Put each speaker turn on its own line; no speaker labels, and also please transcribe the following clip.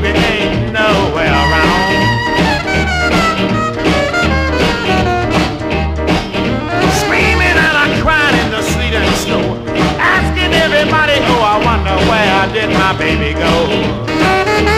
baby ain't nowhere around. Screaming and I crying in the sleet and snow, asking everybody, oh, I wonder where did my baby go?